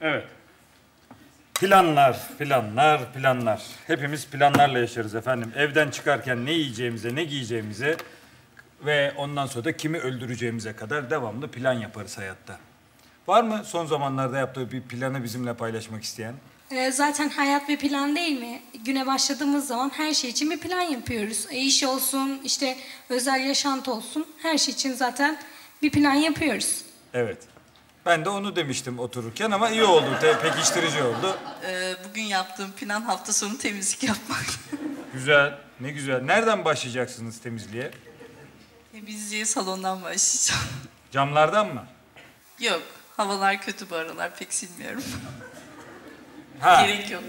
Evet. Planlar, planlar, planlar. Hepimiz planlarla yaşarız efendim. Evden çıkarken ne yiyeceğimize, ne giyeceğimize ve ondan sonra da kimi öldüreceğimize kadar devamlı plan yaparız hayatta. Var mı son zamanlarda yaptığı bir planı bizimle paylaşmak isteyen? Ee, zaten hayat bir plan değil mi? Güne başladığımız zaman her şey için bir plan yapıyoruz. E, iş olsun, işte özel yaşantı olsun. Her şey için zaten bir plan yapıyoruz. Evet. Ben de onu demiştim otururken ama iyi oldu, te- pekiştirici oldu. Ee, bugün yaptığım plan hafta sonu temizlik yapmak. Güzel, ne güzel. Nereden başlayacaksınız temizliğe? Temizliğe salondan başlayacağım. Camlardan mı? Yok, havalar kötü bu aralar pek silmiyorum. Ha, Gerek yok.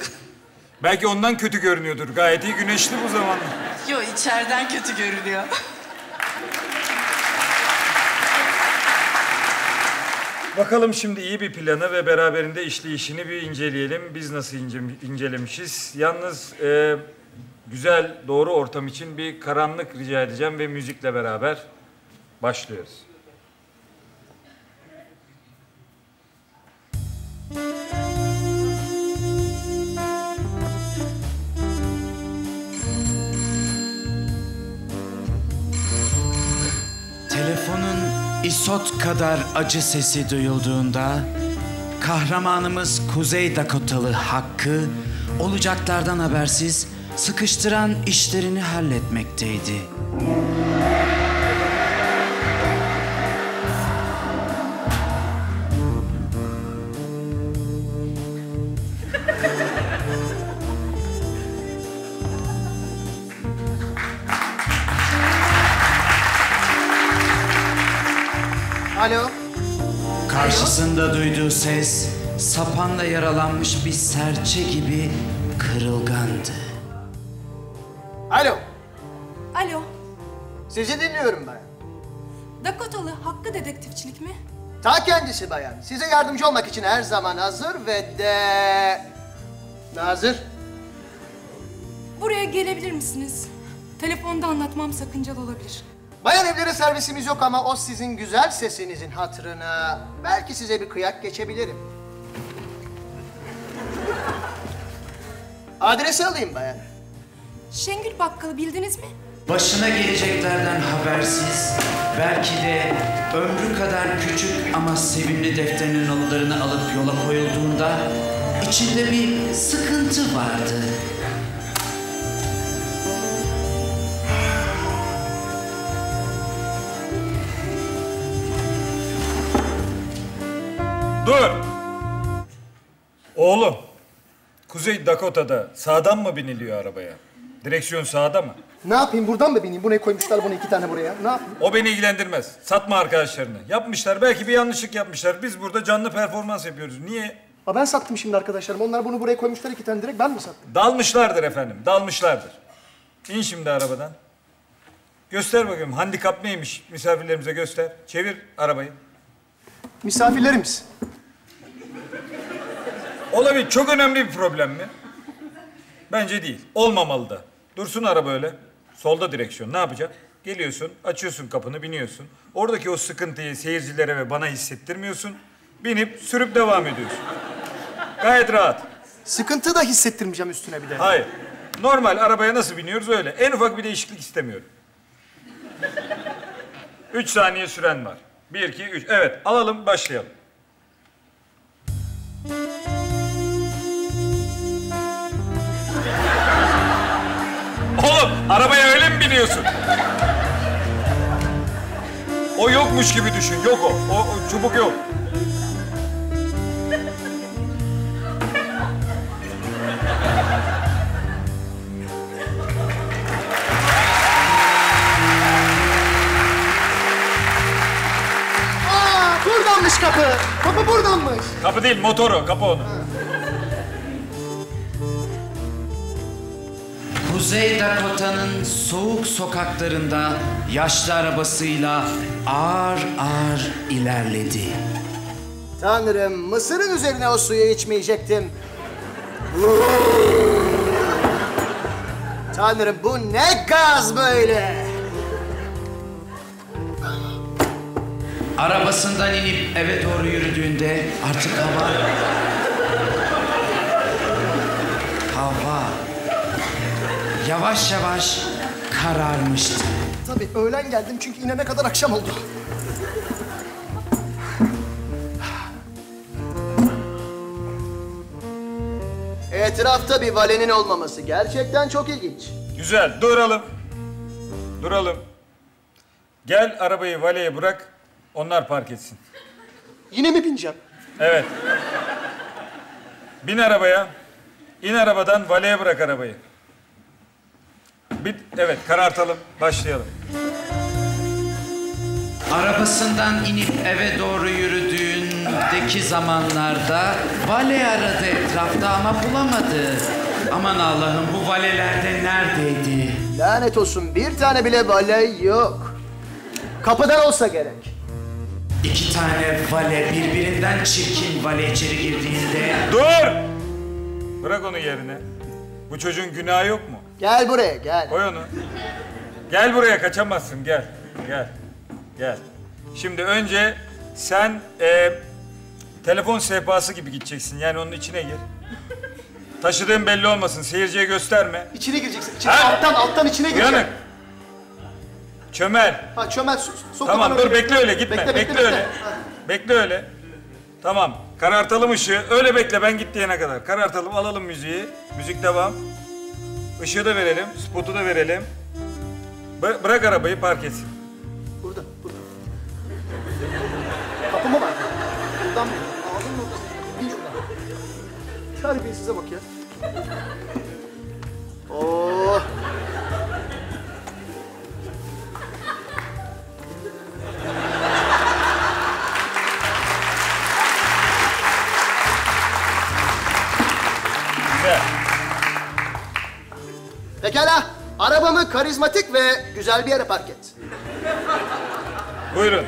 belki ondan kötü görünüyordur. Gayet iyi güneşli bu zaman. Yok, içeriden kötü görünüyor. Bakalım şimdi iyi bir planı ve beraberinde işleyişini bir inceleyelim. Biz nasıl ince- incelemişiz? Yalnız e, güzel, doğru ortam için bir karanlık rica edeceğim ve müzikle beraber başlıyoruz. Telefonun isot kadar acı sesi duyulduğunda kahramanımız Kuzey Dakotalı Hakkı olacaklardan habersiz sıkıştıran işlerini halletmekteydi. Alo. Karşısında duyduğu ses sapanla yaralanmış bir serçe gibi kırılgandı. Sizi dinliyorum bayan. Dakotalı Hakkı Dedektifçilik mi? Ta kendisi bayan. Size yardımcı olmak için her zaman hazır ve de... Nazır. Buraya gelebilir misiniz? Telefonda anlatmam sakıncalı olabilir. Bayan evleri servisimiz yok ama o sizin güzel sesinizin hatırına belki size bir kıyak geçebilirim. Adresi alayım bayan. Şengül Bakkal'ı bildiniz mi? Başına geleceklerden habersiz, belki de ömrü kadar küçük ama sevimli defterinin notlarını alıp yola koyulduğunda içinde bir sıkıntı vardı. Dur! Oğlum, Kuzey Dakota'da sağdan mı biniliyor arabaya? Direksiyon sağda mı? Ne yapayım buradan mı bineyim? Bu ne koymuşlar bunu iki tane buraya? Ne yapayım? O beni ilgilendirmez. Satma arkadaşlarını. Yapmışlar, belki bir yanlışlık yapmışlar. Biz burada canlı performans yapıyoruz. Niye? Ha ben sattım şimdi arkadaşlarım. Onlar bunu buraya koymuşlar iki tane direkt ben mi sattım? Dalmışlardır efendim, dalmışlardır. İn şimdi arabadan. Göster bakayım handikap neymiş misafirlerimize göster. Çevir arabayı. Misafirlerimiz. Olabilir. Çok önemli bir problem mi? Bence değil. Olmamalı da. Dursun araba öyle. Solda direksiyon. Ne yapacak? Geliyorsun, açıyorsun kapını, biniyorsun. Oradaki o sıkıntıyı seyircilere ve bana hissettirmiyorsun. Binip sürüp devam ediyorsun. Gayet rahat. Sıkıntı da hissettirmeyeceğim üstüne bir de. Hayır. Normal arabaya nasıl biniyoruz öyle. En ufak bir değişiklik istemiyorum. Üç saniye süren var. Bir, iki, üç. Evet, alalım, başlayalım. Arabaya öyle mi biniyorsun? O yokmuş gibi düşün. Yok o. O, o çubuk yok. Aa buradanmış kapı. Kapı buradanmış. Kapı değil, motoru. Kapı onu. Kuzey Dakota'nın soğuk sokaklarında yaşlı arabasıyla ağır ağır ilerledi. Tanrım, mısırın üzerine o suyu içmeyecektim. Tanrım bu ne gaz böyle? Arabasından inip eve doğru yürüdüğünde artık hava... Yavaş yavaş kararmıştı. Tabii öğlen geldim çünkü inene kadar akşam oldu. Etrafta bir valenin olmaması gerçekten çok ilginç. Güzel. Duralım. Duralım. Gel arabayı valeye bırak. Onlar park etsin. Yine mi bineceğim? Evet. Bin arabaya. İn arabadan valeye bırak arabayı. Bir, evet karartalım. Başlayalım. Arabasından inip eve doğru yürüdüğündeki zamanlarda vale aradı etrafta ama bulamadı. Aman Allah'ım bu valelerde neredeydi? Lanet olsun bir tane bile vale yok. Kapıdan olsa gerek. İki tane vale birbirinden çirkin vale içeri girdiğinde Dur! Bırak onu yerine. Bu çocuğun günahı yok mu? Gel buraya gel. Koy onu. Gel buraya kaçamazsın gel. Gel. Gel. Şimdi önce sen e, telefon sehpası gibi gideceksin. Yani onun içine gir. Taşıdığın belli olmasın. Seyirciye gösterme. İçine gireceksin. İçine, Ha? alttan alttan içine gireceksin. Uyanık. Çömel. Ha çömel so sok Tamam dur bekle öyle gitme. Bekle. öyle. Ha. Bekle öyle. Tamam. Karartalım ışığı. Öyle bekle ben git diyene kadar. Karartalım alalım müziği. Müzik devam. Işığı da verelim. Spotu da verelim. Bı- bırak arabayı park etsin. Burada, burada. Kapı mı var? Buradan mı? Ağzının ortasına. Bin şuradan. Terbiyesize bak ya. Oh. Pekala. Arabamı karizmatik ve güzel bir yere park et. Buyurun.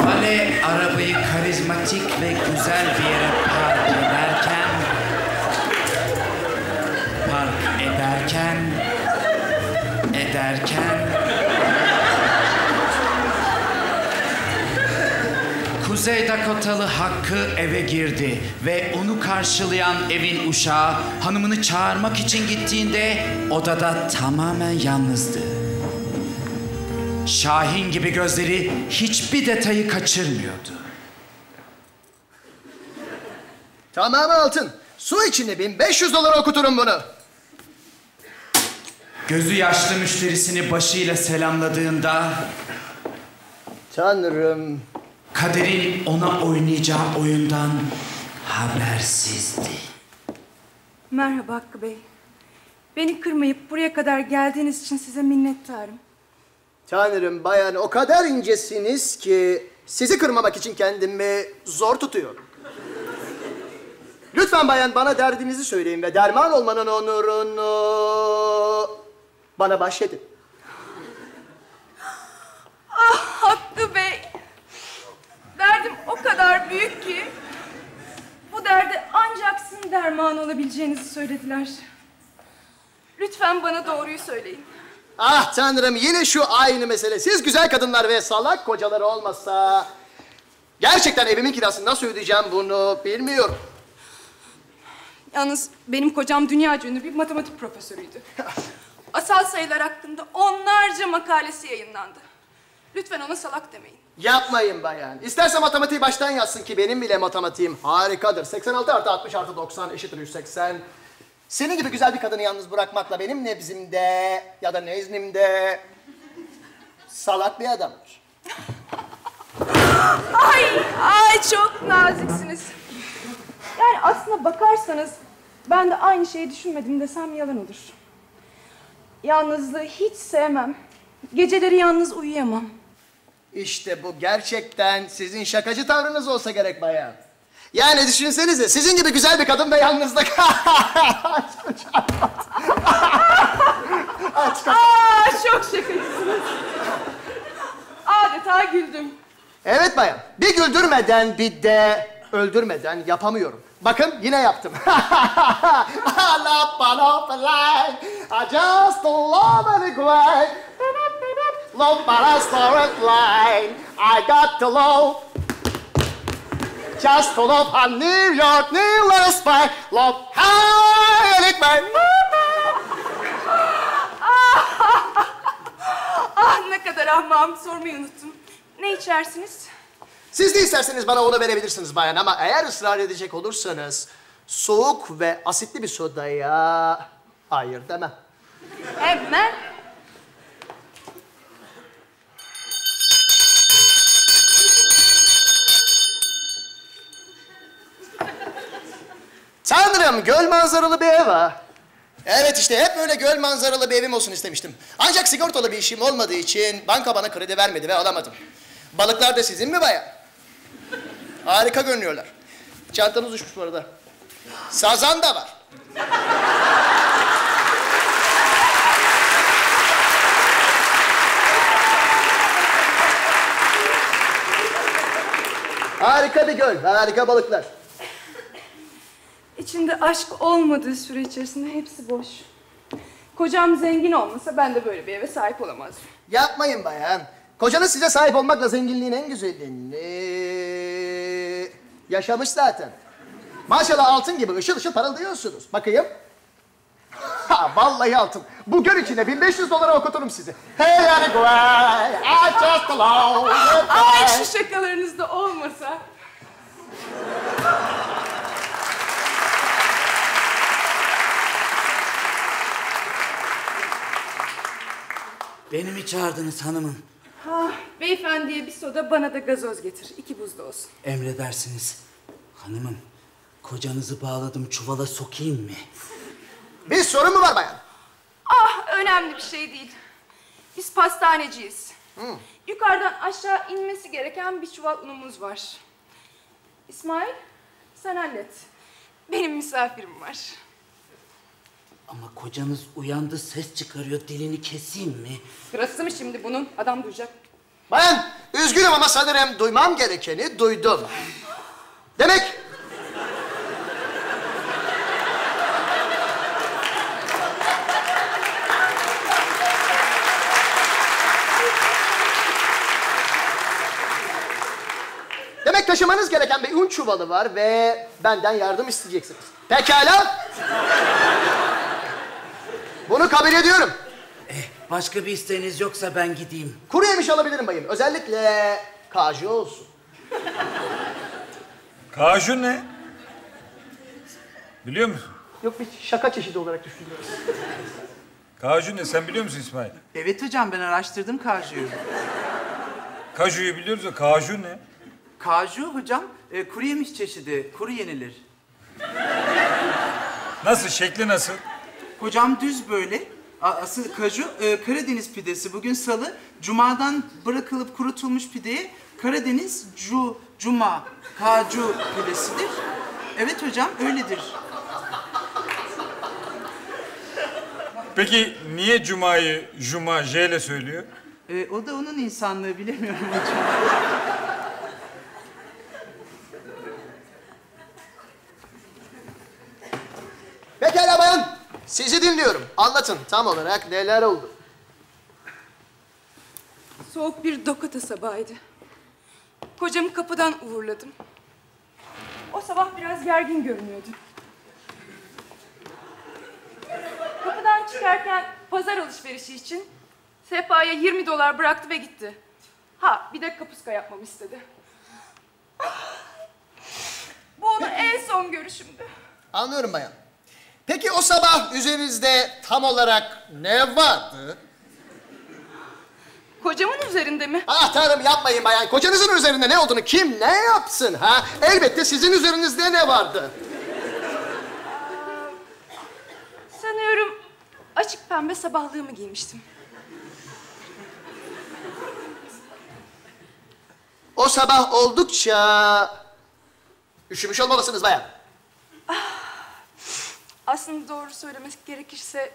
vale arabayı karizmatik ve güzel bir yere park ederken park ederken ederken Kuzey Dakotalı Hakkı eve girdi ve onu karşılayan evin uşağı hanımını çağırmak için gittiğinde odada tamamen yalnızdı. Şahin gibi gözleri hiçbir detayı kaçırmıyordu. Tamam altın. Su içinde 1500 dolar okuturum bunu. Gözü yaşlı müşterisini başıyla selamladığında Tanrım. Kaderin ona oynayacağı oyundan habersizdi. Merhaba Hakkı Bey. Beni kırmayıp buraya kadar geldiğiniz için size minnettarım. Tanrım bayan o kadar incesiniz ki sizi kırmamak için kendimi zor tutuyorum. Lütfen bayan bana derdinizi söyleyin ve derman olmanın onurunu bana bahşedin. Ah Hakkı Bey. O kadar büyük ki bu derde ancak sizin derman olabileceğinizi söylediler. Lütfen bana doğruyu söyleyin. Ah tanrım yine şu aynı mesele. Siz güzel kadınlar ve salak kocaları olmasa... Gerçekten evimin kirasını nasıl ödeyeceğim bunu bilmiyorum. Yalnız benim kocam dünya ünlü bir matematik profesörüydü. Asal sayılar hakkında onlarca makalesi yayınlandı. Lütfen ona salak demeyin. Yapmayın bayan. İsterse matematiği baştan yazsın ki benim bile matematiğim harikadır. 86 artı 60 artı 90 eşittir 180. Senin gibi güzel bir kadını yalnız bırakmakla benim nebzimde ya da neznimde salak bir adamdır. Ay, ay çok naziksiniz. Yani aslına bakarsanız ben de aynı şeyi düşünmedim desem yalan olur. Yalnızlığı hiç sevmem. Geceleri yalnız uyuyamam. İşte bu gerçekten sizin şakacı tavrınız olsa gerek bayan. Yani düşünsenize sizin gibi güzel bir kadın ve yalnızlık. Aa çok şakacısınız. Adeta güldüm. Evet bayan. Bir güldürmeden bir de öldürmeden yapamıyorum. Bakın yine yaptım. I just love it great. Love butterfly. I got to love. Just to love a New York, New Little Spy. Love high and it may. Ah ne kadar ahmağım sormayı unuttum. Ne içersiniz? Siz de isterseniz bana onu verebilirsiniz bayan ama eğer ısrar edecek olursanız soğuk ve asitli bir sodaya hayır demem. Hemen. Tanrım göl manzaralı bir ev ha. Evet işte hep böyle göl manzaralı bir evim olsun istemiştim. Ancak sigortalı bir işim olmadığı için banka bana kredi vermedi ve alamadım. Balıklar da sizin mi baya? Harika görünüyorlar. Çantanız düşmüş bu arada. Sazan da var. Harika bir göl, harika balıklar. İçinde aşk olmadığı süre içerisinde hepsi boş. Kocam zengin olmasa ben de böyle bir eve sahip olamazdım. Yapmayın bayan. Kocanız size sahip olmakla zenginliğin en güzelini yaşamış zaten. Maşallah altın gibi ışıl ışıl parıldıyorsunuz. Bakayım. Ha, vallahi altın. Bu göl içine 1500 dolara okuturum sizi. Hey güey, I just love you. Ama şu şakalarınız da olmasa. Beni mi çağırdınız hanımım? Ah, beyefendiye bir soda bana da gazoz getir. İki buzda olsun. Emredersiniz. Hanımım, kocanızı bağladım çuvala sokayım mı? Bir sorun mu var bayan? Ah önemli bir şey değil. Biz pastaneciyiz. Yukarıdan aşağı inmesi gereken bir çuval unumuz var. İsmail sen hallet. Benim misafirim var. Ama kocanız uyandı ses çıkarıyor dilini keseyim mi? Sırası mı şimdi bunun? Adam duyacak. Bayan, üzgünüm ama sanırım duymam gerekeni duydum. Demek... Demek taşımanız gereken bir un çuvalı var ve benden yardım isteyeceksiniz. Pekala. Bunu kabul ediyorum. Eh, başka bir isteğiniz yoksa ben gideyim. Kuru yemiş alabilirim bayım. Özellikle kaju olsun. Kaju ne? Biliyor musun? Yok bir şaka çeşidi olarak düşünüyoruz. Kaju ne? Sen biliyor musun İsmail? Evet hocam ben araştırdım kajuyu. Kaju'yu biliyoruz da kaju ne? Kaju hocam e, kuru yemiş çeşidi. Kuru yenilir. Nasıl? Şekli nasıl? Hocam düz böyle. Asıl kaju e, Karadeniz pidesi. Bugün salı. Cuma'dan bırakılıp kurutulmuş pideye Karadeniz cu, cuma, kaju pidesidir. Evet hocam öyledir. Peki niye Cuma'yı Juma J ile söylüyor? E, o da onun insanlığı bilemiyorum hocam. Pekala bayan. Sizi dinliyorum. Anlatın tam olarak neler oldu. Soğuk bir dokata sabahıydı. Kocamı kapıdan uğurladım. O sabah biraz gergin görünüyordu. Kapıdan çıkarken pazar alışverişi için sehpaya 20 dolar bıraktı ve gitti. Ha bir de kapuska yapmamı istedi. Bu onun en son görüşümdü. Anlıyorum bayan. Peki o sabah üzerinizde tam olarak ne vardı? Kocamın üzerinde mi? Ah tanrım yapmayın bayan. Kocanızın üzerinde ne olduğunu kim ne yapsın ha? Elbette sizin üzerinizde ne vardı? Sanıyorum açık pembe sabahlığımı giymiştim. O sabah oldukça üşümüş olmalısınız bayan. Aslında doğru söylemek gerekirse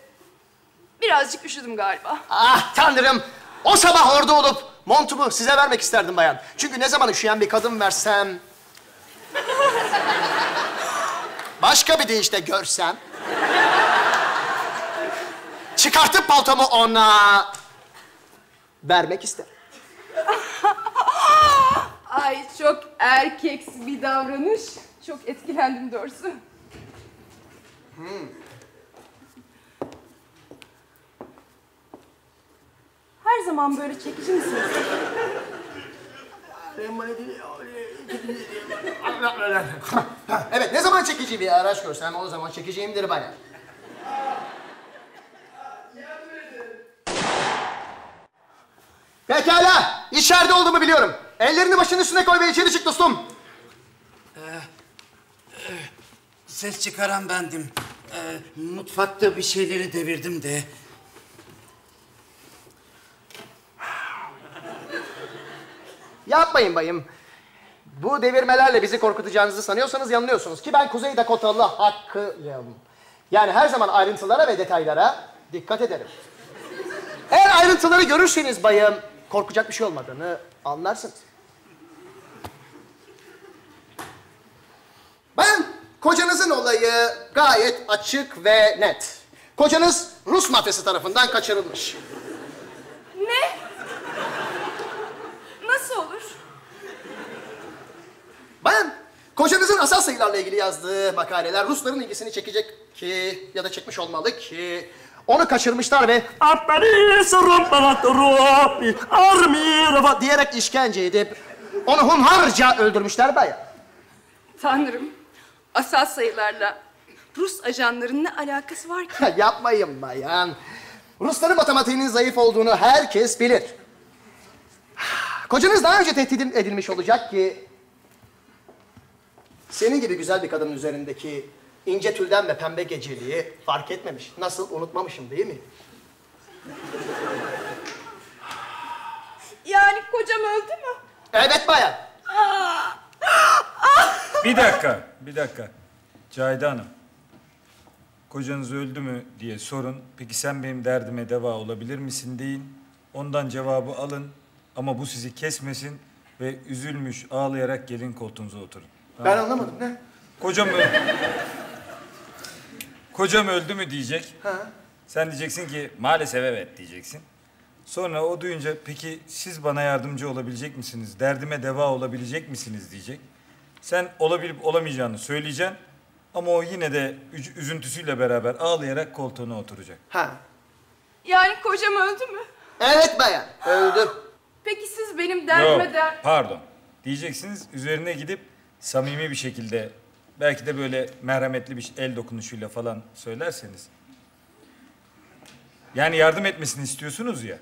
birazcık üşüdüm galiba. Ah tanrım o sabah orada olup montumu size vermek isterdim bayan. Çünkü ne zaman üşüyen bir kadın versem... Başka bir deyişle görsem... Çıkartıp paltomu ona... Vermek isterim. Ay çok erkeksi bir davranış. Çok etkilendim doğrusu. Her zaman böyle çekici misiniz? Evet, ne zaman çekici bir araç görsem o zaman çekeceğimdir bayan. Pekala, içeride olduğumu biliyorum. Ellerini başının üstüne koy ve içeri çık dostum. Ses çıkaran bendim. Ee, mutfakta bir şeyleri devirdim de. Yapmayın bayım. Bu devirmelerle bizi korkutacağınızı sanıyorsanız yanılıyorsunuz ki ben Kuzey Dakotalı hakkıyım. Yani her zaman ayrıntılara ve detaylara dikkat ederim. Eğer ayrıntıları görürseniz bayım, korkacak bir şey olmadığını anlarsınız. Bayan, kocanızın olayı gayet açık ve net. Kocanız Rus mafyası tarafından kaçırılmış. Ne? Nasıl olur? Bayan, kocanızın asal sayılarla ilgili yazdığı makaleler Rusların ilgisini çekecek ki ya da çekmiş olmalı ki onu kaçırmışlar ve diyerek işkence edip onu hunharca öldürmüşler bayan. Tanrım, asal sayılarla Rus ajanlarının ne alakası var ki? Yapmayın bayan. Rusların matematiğinin zayıf olduğunu herkes bilir. Kocanız daha önce tehdit edilmiş olacak ki... ...senin gibi güzel bir kadının üzerindeki ince tülden ve pembe geceliği fark etmemiş. Nasıl unutmamışım değil mi? Yani kocam öldü mü? Evet bayan. Bir dakika, bir dakika. Cahide Hanım. Kocanız öldü mü diye sorun. Peki sen benim derdime deva olabilir misin deyin. Ondan cevabı alın. Ama bu sizi kesmesin ve üzülmüş ağlayarak gelin koltuğunuza oturun. Ben anlamadım ne? Kocam öldü. Kocam öldü mü diyecek. Ha? Sen diyeceksin ki maalesef evet diyeceksin. Sonra o duyunca peki siz bana yardımcı olabilecek misiniz? Derdime deva olabilecek misiniz diyecek. Sen olabilip olamayacağını söyleyeceksin. Ama o yine de üzüntüsüyle beraber ağlayarak koltuğuna oturacak. Ha. Yani kocam öldü mü? Evet bayan. Öldü. Peki siz benim derdime Yok, der... pardon. Diyeceksiniz üzerine gidip samimi bir şekilde belki de böyle merhametli bir el dokunuşuyla falan söylerseniz. Yani yardım etmesini istiyorsunuz ya.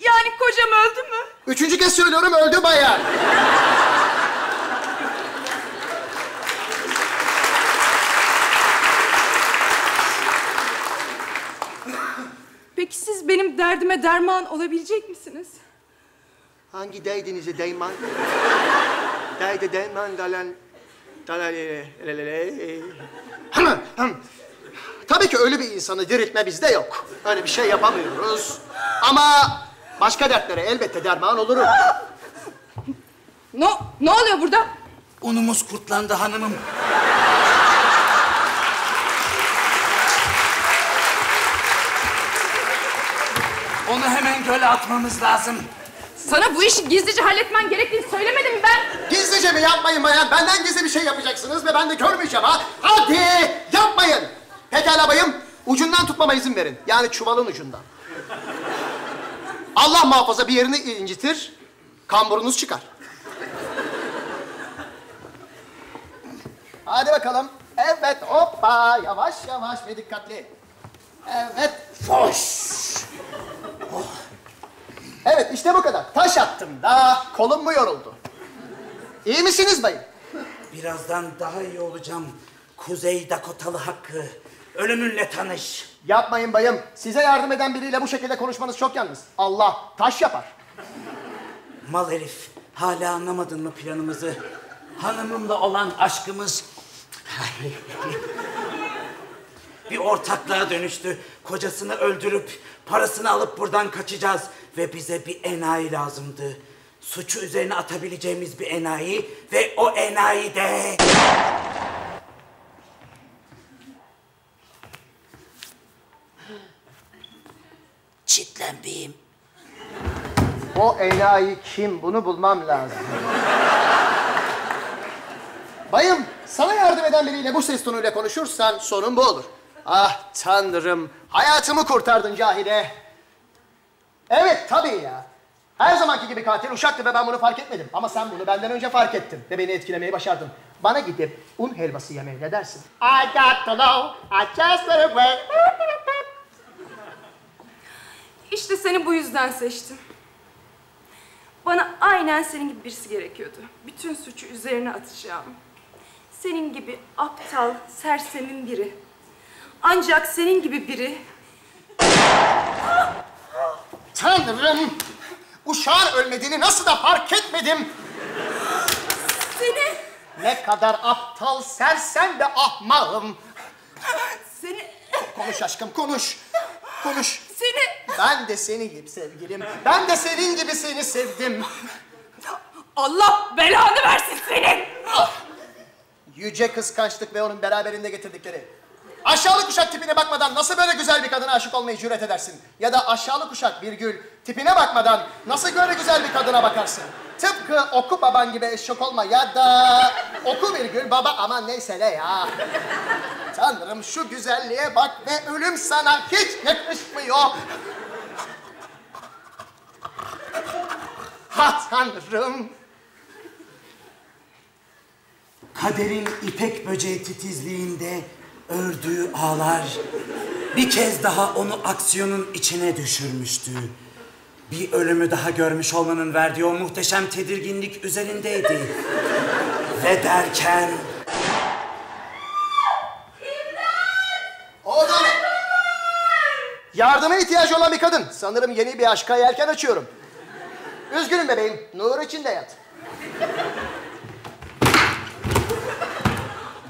Yani kocam öldü mü? Üçüncü kez söylüyorum öldü bayan. Peki siz benim derdime derman olabilecek misiniz? Hangi derdinize değman? Derdi değman dalan... dalan... Tabii ki ölü bir insanı diriltme bizde yok. Öyle bir şey yapamıyoruz. Ama başka dertlere elbette derman olurum. Ne, ne oluyor burada? Unumuz kurtlandı hanımım. Onu hemen göle atmamız lazım. Sana bu işi gizlice halletmen gerektiğini söylemedim mi ben? Gizlice mi yapmayın bayan? Benden gizli bir şey yapacaksınız ve ben de görmeyeceğim ha. Hadi yapmayın. Pekala bayım. Ucundan tutmama izin verin. Yani çuvalın ucundan. Allah muhafaza bir yerini incitir, kamburunuz çıkar. Hadi bakalım. Evet, hoppa. Yavaş yavaş ve dikkatli. Evet, foş. Oh. Evet, işte bu kadar. Taş attım da kolum mu yoruldu? İyi misiniz bayım? Birazdan daha iyi olacağım. Kuzey Dakotalı Hakkı. Ölümünle tanış. Yapmayın bayım. Size yardım eden biriyle bu şekilde konuşmanız çok yalnız. Allah taş yapar. Mal herif. Hala anlamadın mı planımızı? Hanımımla olan aşkımız... bir ortaklığa dönüştü. Kocasını öldürüp parasını alıp buradan kaçacağız. Ve bize bir enayi lazımdı. Suçu üzerine atabileceğimiz bir enayi ve o enayi de... Çitlenbeyim. O enayi kim? Bunu bulmam lazım. Bayım, sana yardım eden biriyle bu ses tonuyla konuşursan sorun bu olur. Ah tanrım, hayatımı kurtardın Cahide. Evet tabii ya. Her zamanki gibi katil uşaktı ve ben bunu fark etmedim. Ama sen bunu benden önce fark ettin ve beni etkilemeyi başardın. Bana gidip un helvası yemeye ne dersin? I got to know, I just. İşte seni bu yüzden seçtim. Bana aynen senin gibi birisi gerekiyordu. Bütün suçu üzerine atacağım. Senin gibi aptal, sersemin biri. Ancak senin gibi biri Tanrım! Uşağın ölmediğini nasıl da fark etmedim? seni, Ne kadar aptal, sersem ve ahmağım. seni, Konuş aşkım, konuş. Konuş. seni. Ben de seni gibi sevgilim. Ben de senin gibi seni sevdim. Allah belanı versin senin. Yüce kıskançlık ve onun beraberinde getirdikleri. Aşağılık uşak tipine bakmadan nasıl böyle güzel bir kadına aşık olmayı cüret edersin? Ya da aşağılık uşak virgül tipine bakmadan nasıl böyle güzel bir kadına bakarsın? Tıpkı oku baban gibi eşek olma ya da oku virgül baba aman neyse ne ya. Tanrım şu güzelliğe bak ve ölüm sana hiç yakışmıyor. Ha tanrım. Kaderin ipek böceği titizliğinde ördüğü ağlar bir kez daha onu aksiyonun içine düşürmüştü. Bir ölümü daha görmüş olmanın verdiği o muhteşem tedirginlik üzerindeydi. Ve derken O da ne? Yardıma ihtiyacı olan bir kadın. Sanırım yeni bir aşka yelken açıyorum. Üzgünüm bebeğim. Nur içinde yat.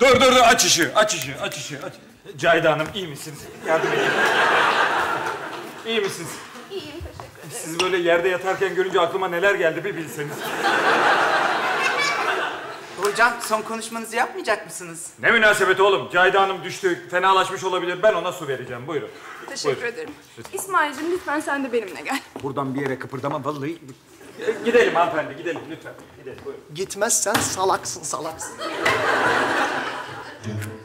Dur dur dur aç ışığı, aç ışığı, aç ışığı. Aç. Cahide Hanım iyi misiniz? Yardım edin. İyi misiniz? İyiyim teşekkür ederim. Sizi böyle yerde yatarken görünce aklıma neler geldi bir bilseniz. Hocam son konuşmanızı yapmayacak mısınız? Ne münasebet oğlum. Cahide Hanım düştü, fenalaşmış olabilir. Ben ona su vereceğim. Buyurun. Teşekkür Buyurun. ederim. İsmail'cim lütfen sen de benimle gel. Buradan bir yere kıpırdama vallahi. E, Gidelim hanımefendi, gidelim lütfen. Gidelim, buyurun. Gitmezsen salaksın salaksın. Thank you.